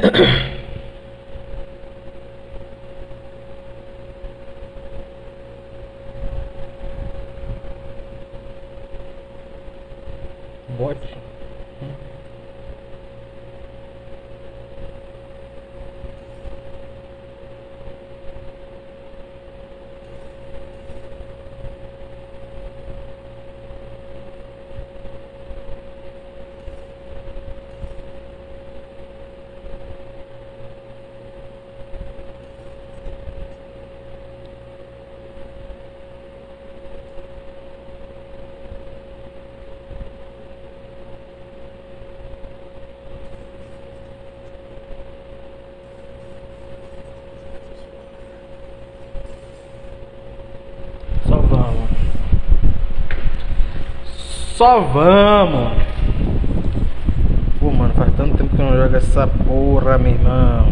Ahem. Só vamos. Pô, mano, faz tanto tempo que eu não jogo essa porra, meu irmão.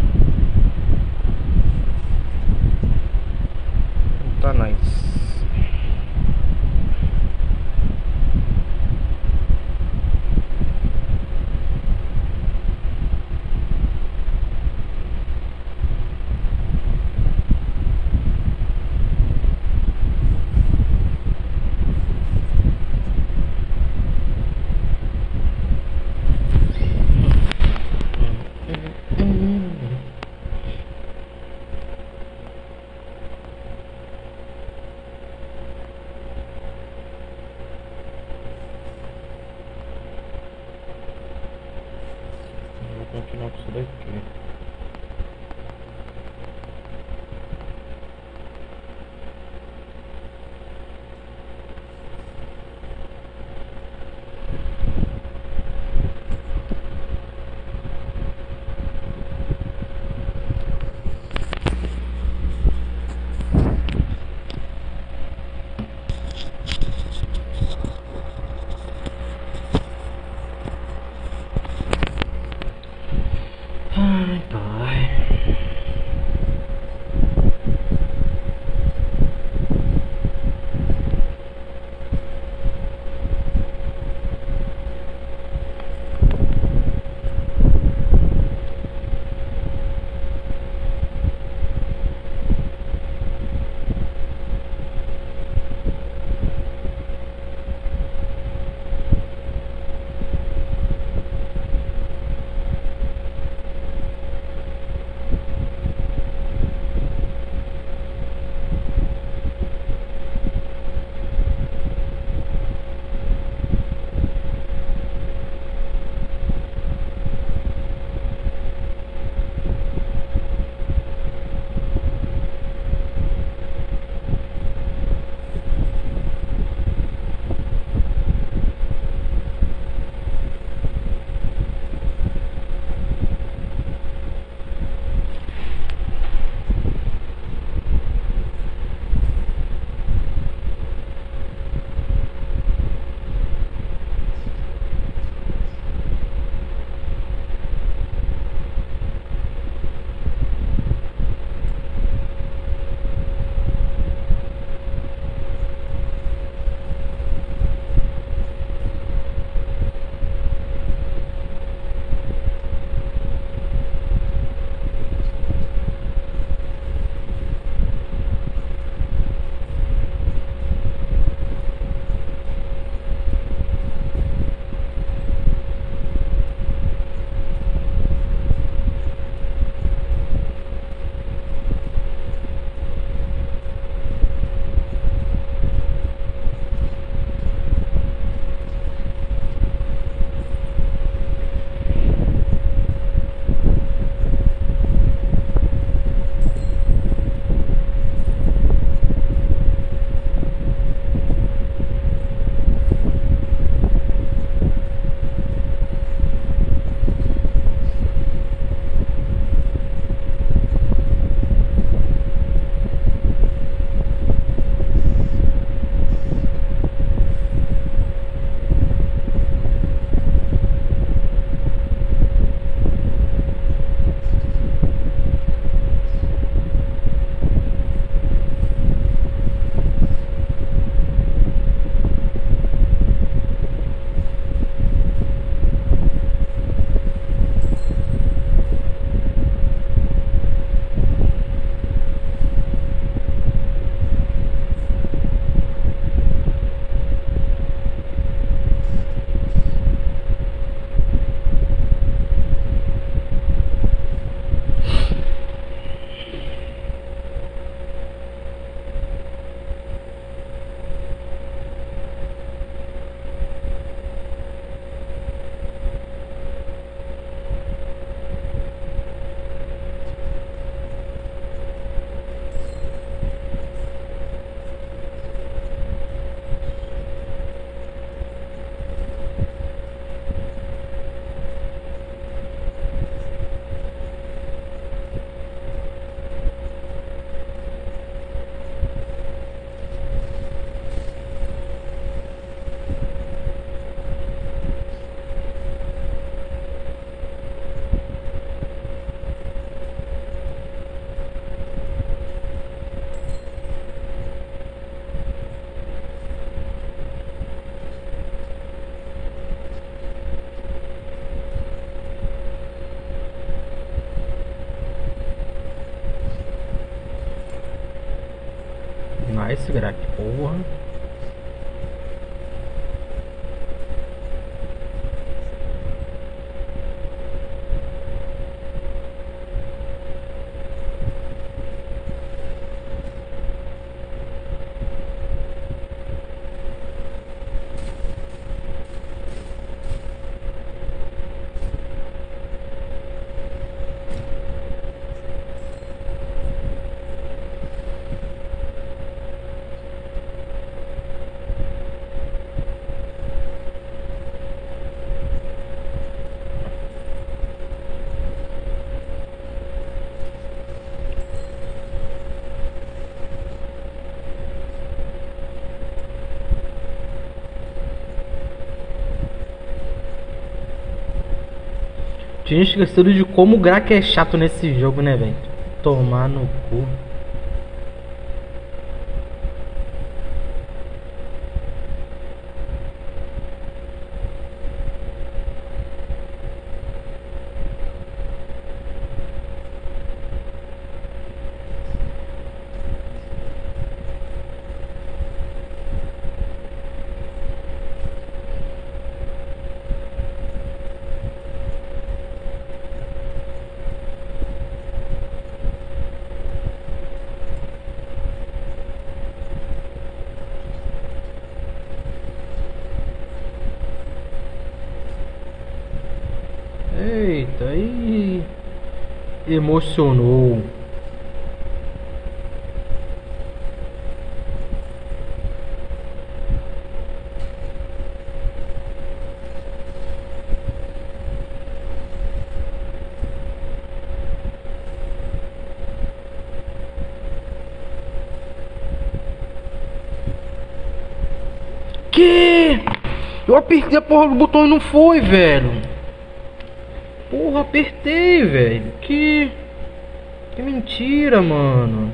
Nice, Grack. Porra. Tinha esquecido de como o Grack é chato nesse jogo, né, velho? Tomar no cu. Eita, aí emocionou. Que? Eu apertei a porra do botão e não foi, velho. Apertei, velho. Que. Que mentira, mano.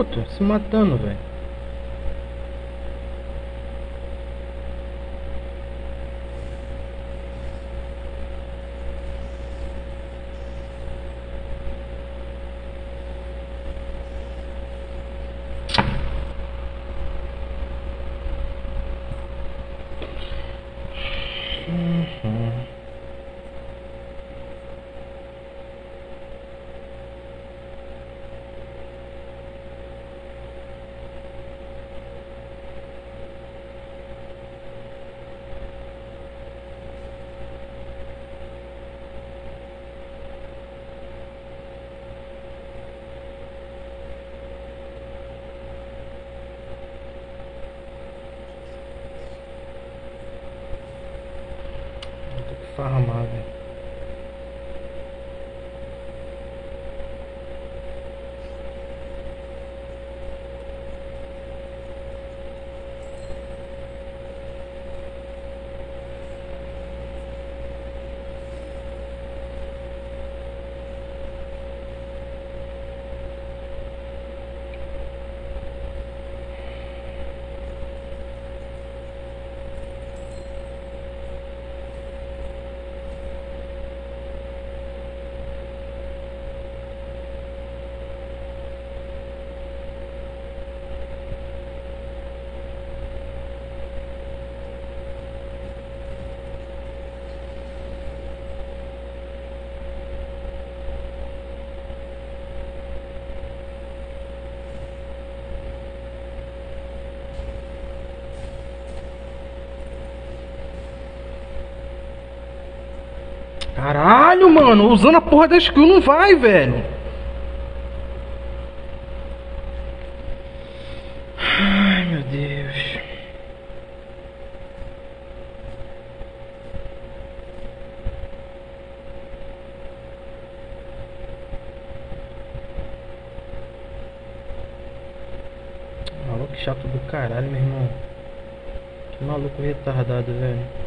O outro se matando, velho. Vou ter Caralho, mano, usando a porra da skill não vai, velho. Ai, meu Deus. Maluco chato do caralho, meu irmão. Que maluco retardado, velho.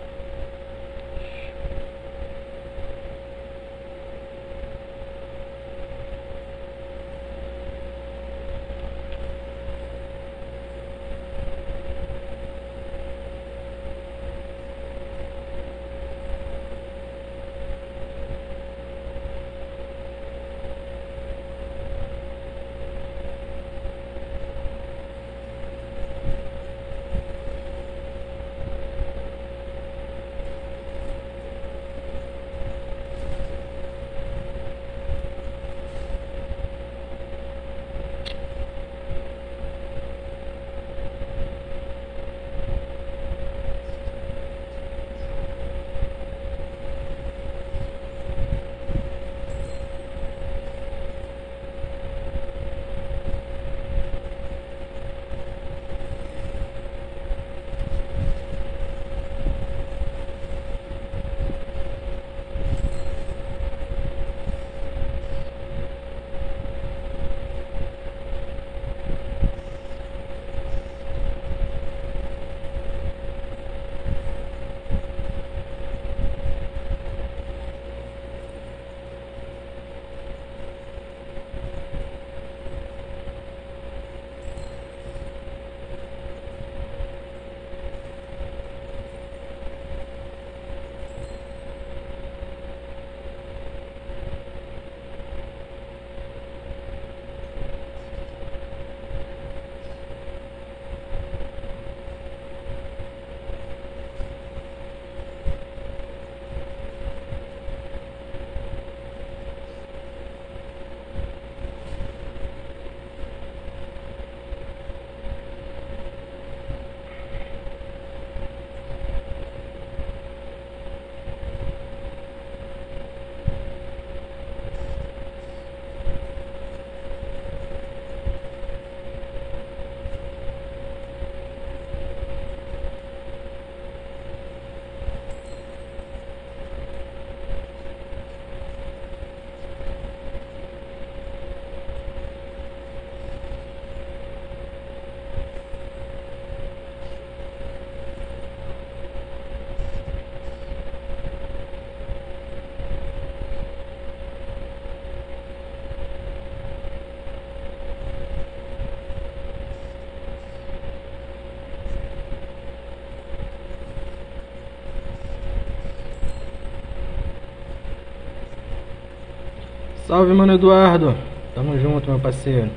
Salve, mano Eduardo. Tamo junto, meu parceiro.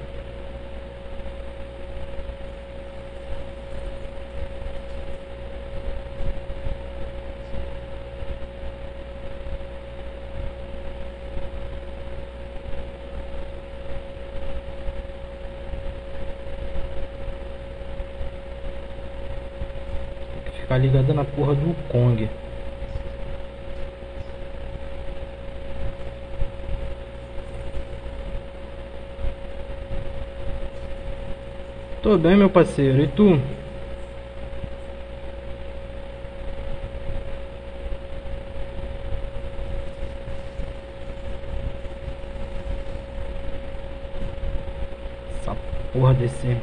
Ficar ligado na porra do Kong. Tô bem, meu parceiro. E tu? Essa porra desse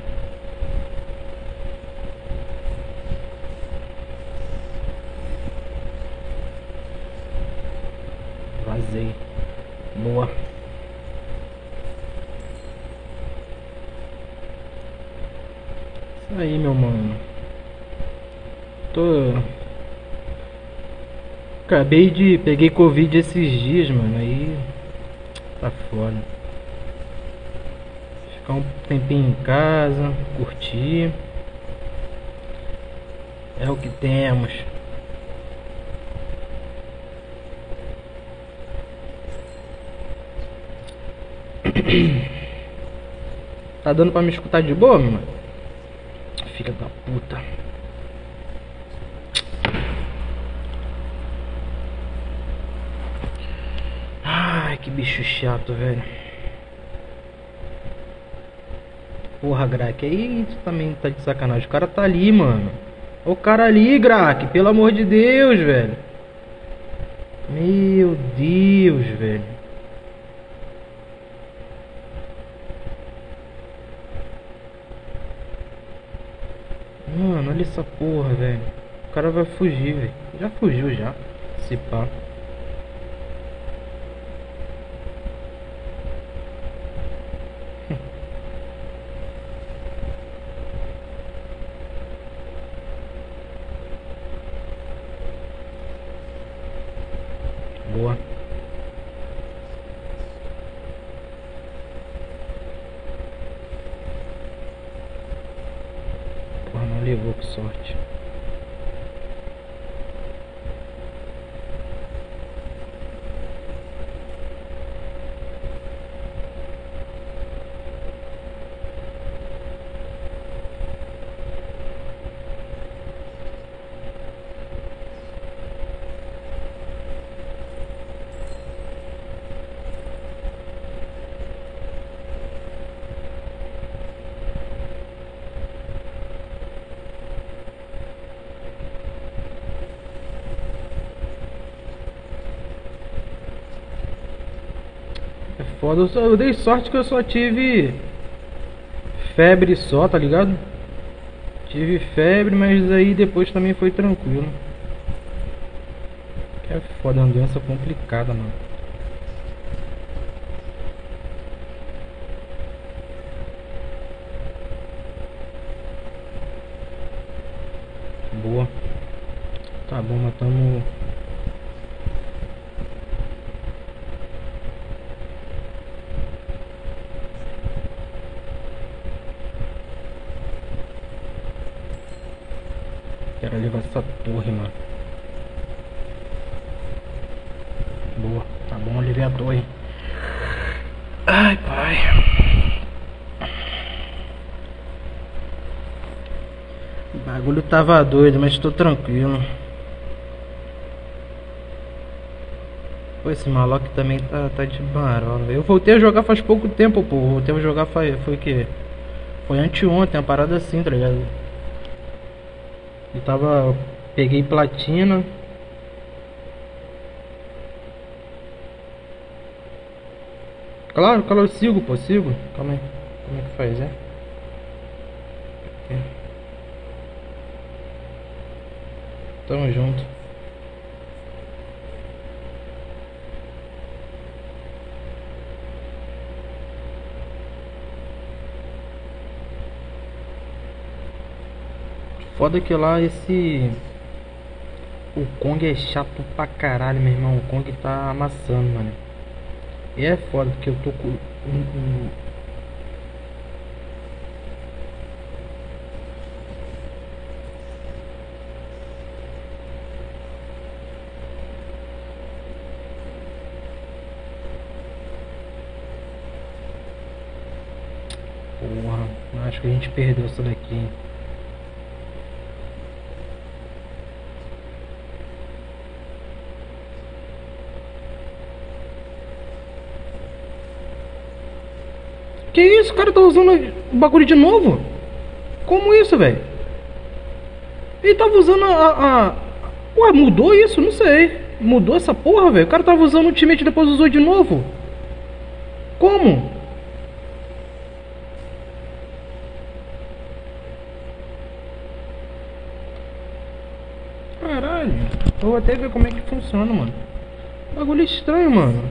Vazei. Boa. Isso aí, meu mano. Tô. Acabei de. Peguei Covid esses dias, mano. Aí. Tá foda. Ficar um tempinho em casa, curtir. É o que temos. Tá dando pra me escutar de boa, mano? Filha da puta. Ai, que bicho chato, velho. Porra, Grack, aí tu também tá de sacanagem. O cara tá ali, mano. O cara ali, Grack, pelo amor de Deus, velho. Meu Deus, velho. Mano, olha essa porra, velho. O cara vai fugir, velho. Já fugiu já. Se pá. Boa. Porra, não levou que sorte. É foda, eu, eu dei sorte que eu só tive febre só, tá ligado? Tive febre, mas aí depois também foi tranquilo. Que é foda, é uma doença complicada, mano. Boa. Tá bom, matamos. Quero levar essa torre, mano. Boa. Tá bom, levei a torre. Ai, pai. O bagulho tava doido, mas tô tranquilo. Pô, esse maluco também tá, tá de marola. Eu voltei a jogar faz pouco tempo, pô. Voltei a jogar faz, foi o que? Foi anteontem, uma parada assim, tá ligado? Eu tava. Peguei platina. Claro, claro, eu sigo, pô, sigo. Calma aí. Como é que faz, é? Tamo junto. Foda que lá esse. O Kong é chato pra caralho, meu irmão. O Kong tá amassando, mano. E é foda, porque eu tô com um, um... Porra, acho que a gente perdeu isso daqui. Que isso? O cara tá usando o bagulho de novo? Como isso, velho? Ele tava usando a, a. Ué, mudou isso? Não sei. Mudou essa porra, velho? O cara tava usando o Ultimate e depois usou de novo. Como? Caralho. Eu vou até ver como é que funciona, mano. Bagulho estranho, mano.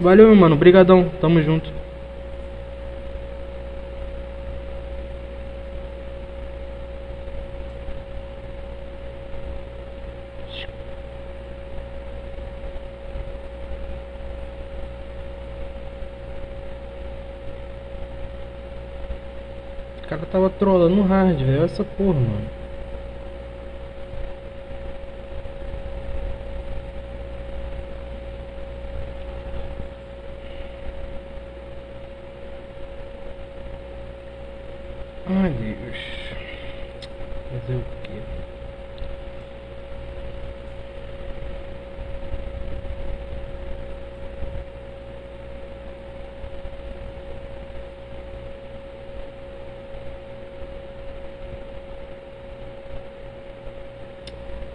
Valeu, meu mano. Obrigadão. Tamo junto. O cara tava trolando no hard, velho. Essa porra, mano. Ai, Deus. Fazer o quê?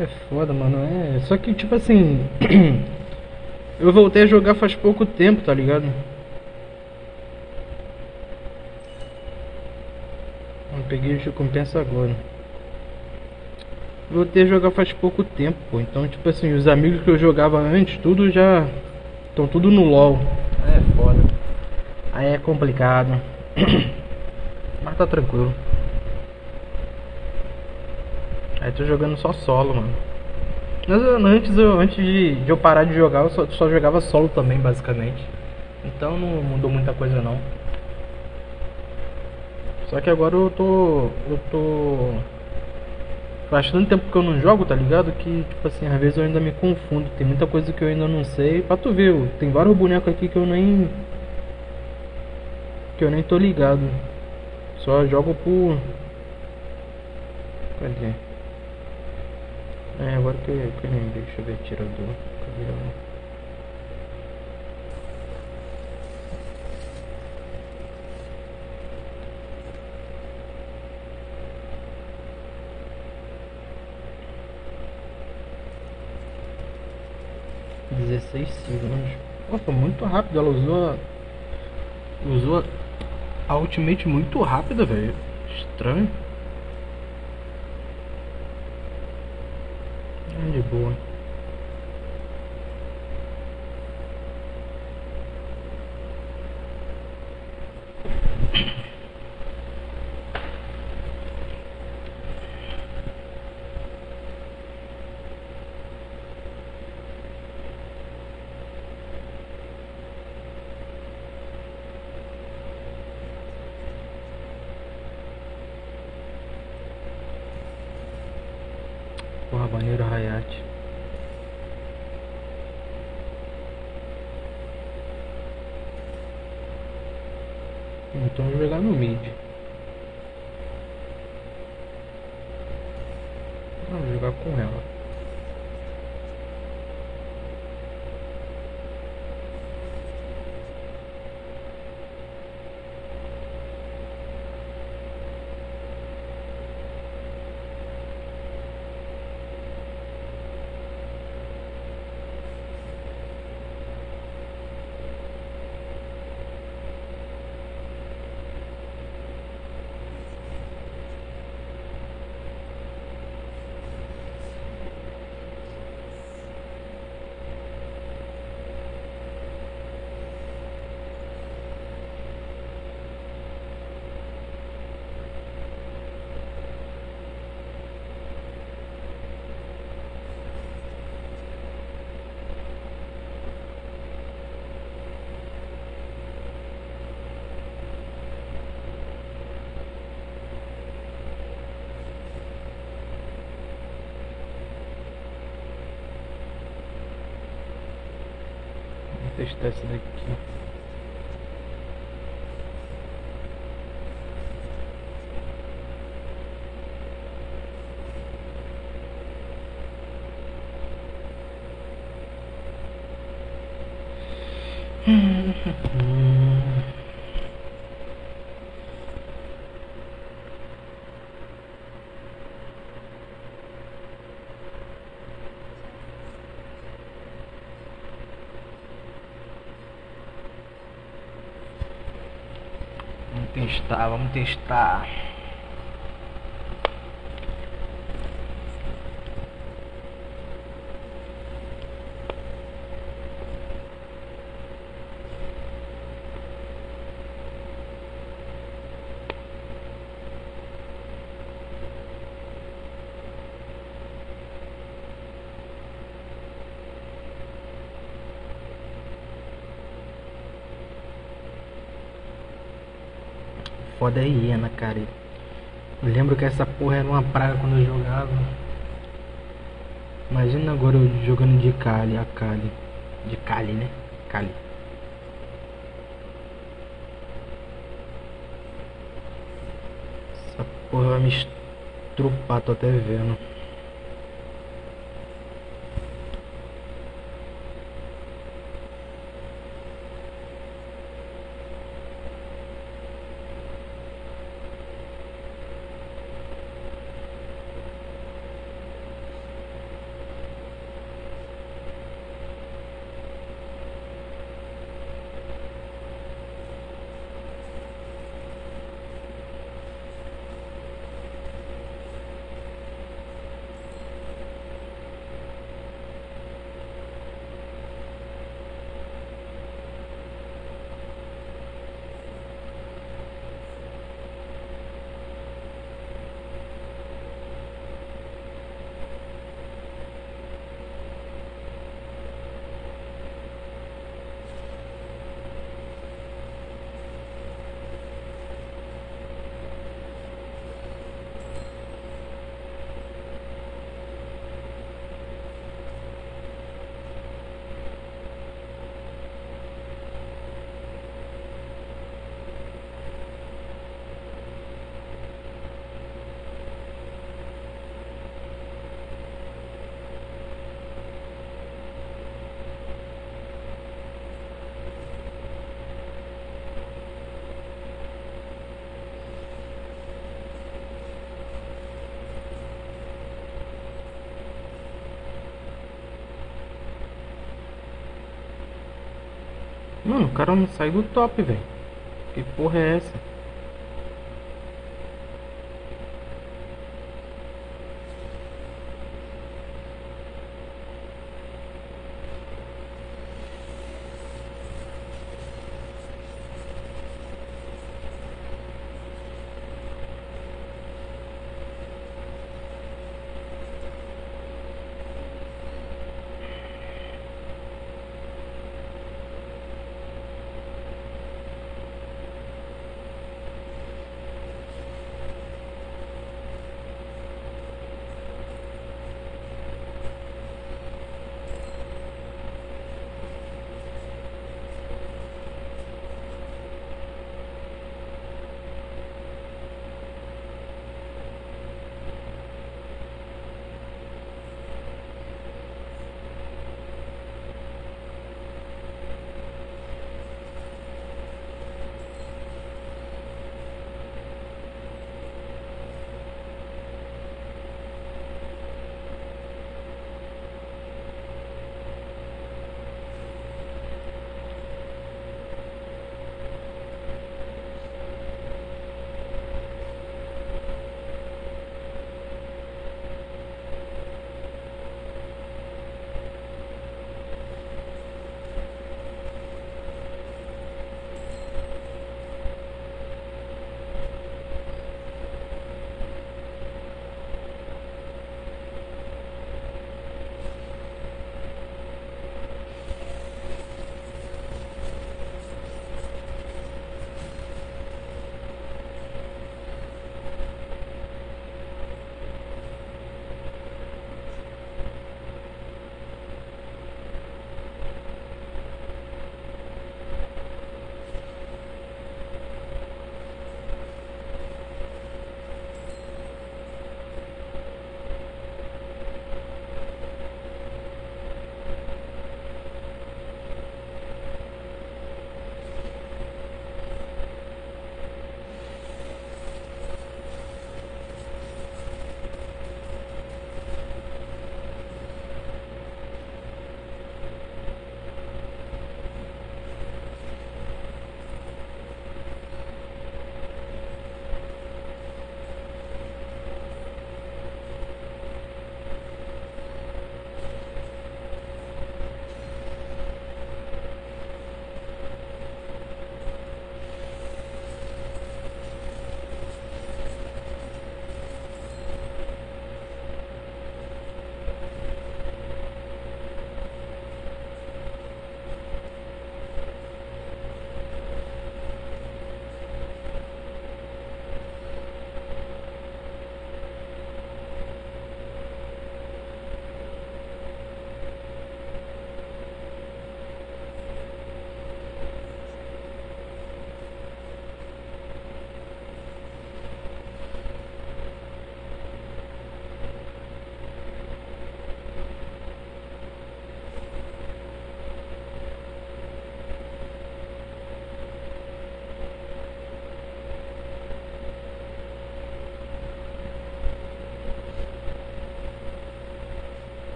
É foda, mano. É. Só que, tipo assim. eu voltei a jogar faz pouco tempo, tá ligado? Eu peguei recompensa agora. Voltei a jogar faz pouco tempo, pô. Então, tipo assim, os amigos que eu jogava antes, tudo já. Estão tudo no LOL. É foda. Aí é complicado. Mas tá tranquilo. Aí tô jogando só solo, mano. Mas antes, eu, antes de, de eu parar de jogar, eu só, só jogava solo também, basicamente. Então não mudou muita coisa não. Só que agora eu tô. Eu tô. Faz tanto tempo que eu não jogo, tá ligado? Que, tipo assim, às vezes eu ainda me confundo. Tem muita coisa que eu ainda não sei. Pra tu ver, tem vários bonecos aqui que eu nem. Que eu nem tô ligado. Só jogo por. Cadê? É, agora que eu, lembrei, deixa eu ver, tirador. Cadê ela? Dezesseis segundos. Pô, muito rápido, ela usou a. Usou a ultimate muito rápida, velho. Estranho. É de testar esse daqui. Vamos testar, vamos testar. Foda é hiena, cara. Eu lembro que essa porra era uma praga quando eu jogava. Imagina agora eu jogando de Kali, a Kali. De Kali, né? Kali. Essa porra vai me estrupar, tô até vendo. Mano, o cara não sai do top, velho. Que porra é essa?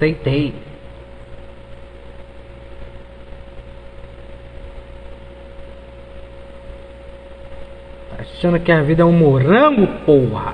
Tentei. Tá achando que a vida é um morango, porra?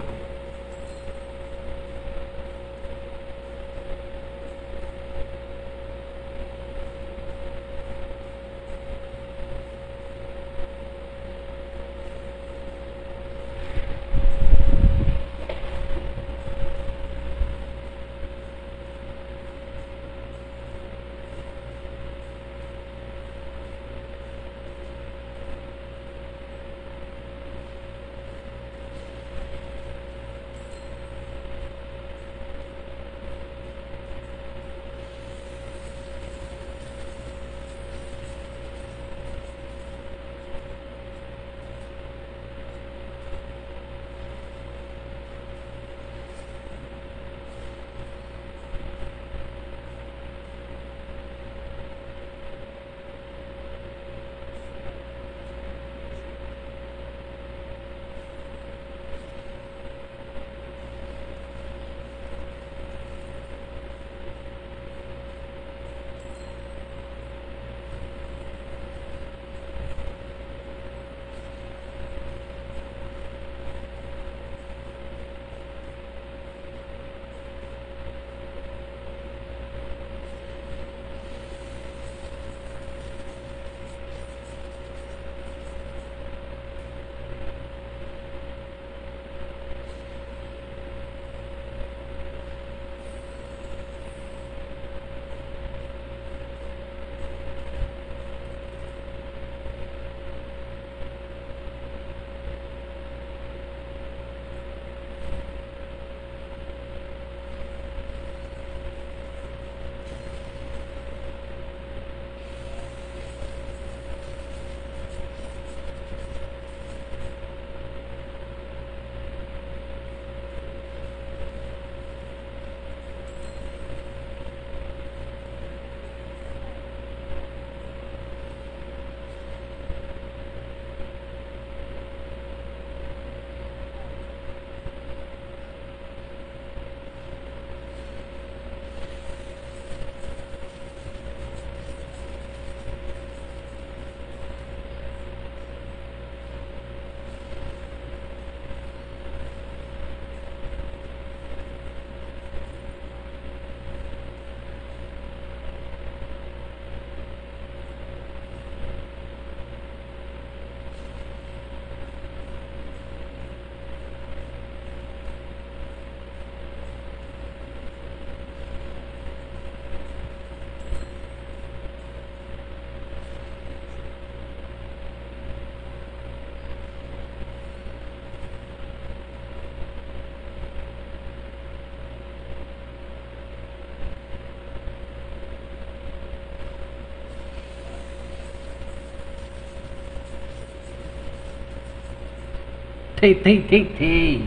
Thì 对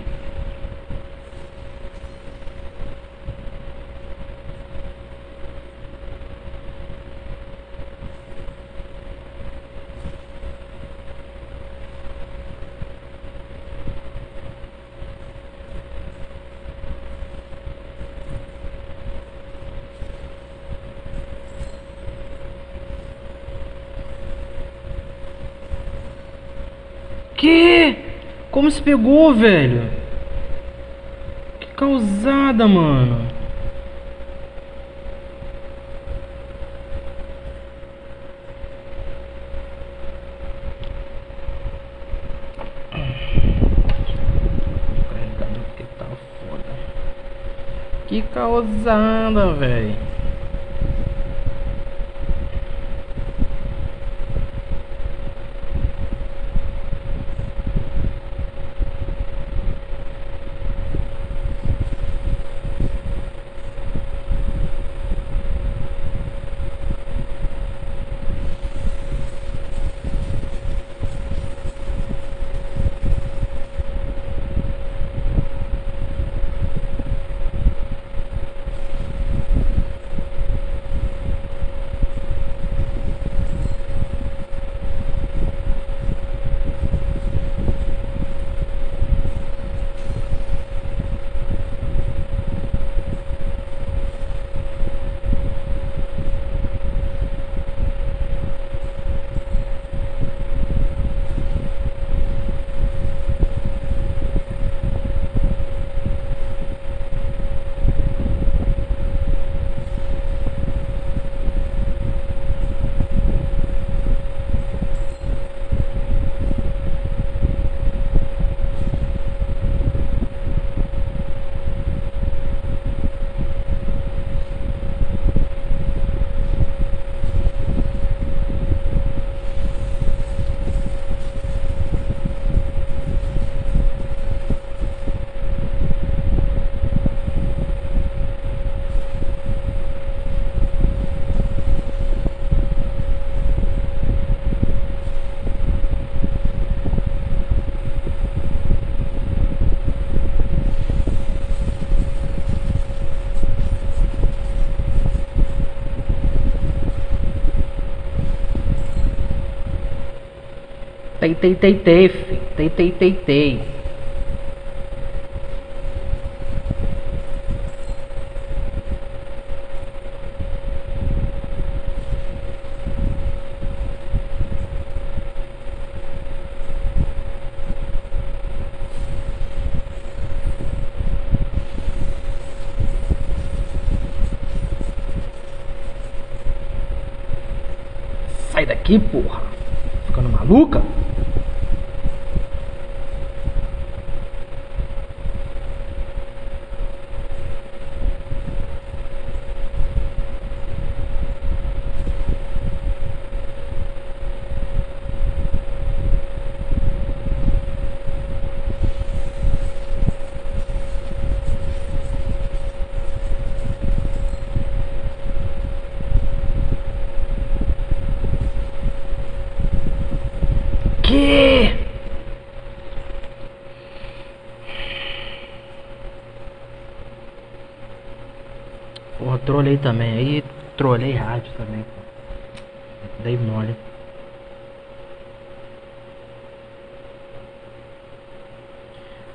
Como se pegou, velho? Que causada, mano. Tá que causada, velho. Tei, tei, tei, tei, fi. Tei, tei, tei, tei. Sai daqui, porra. Ficando maluca? Que? Porra, trolei também. Aí trolei rádio também. Dei mole.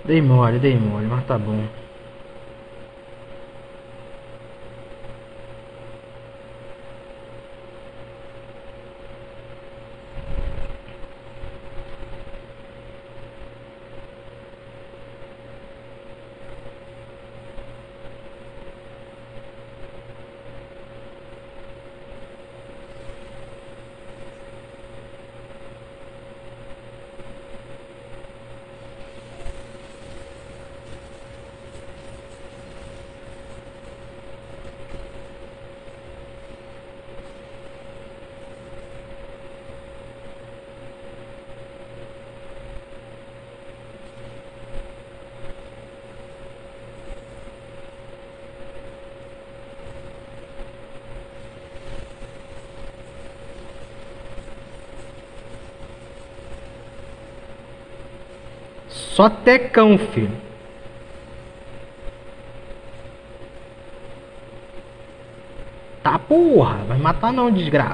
Dei mole, dei mole, mas tá bom. Só tecão, filho. Tá porra, vai matar não, desgraça.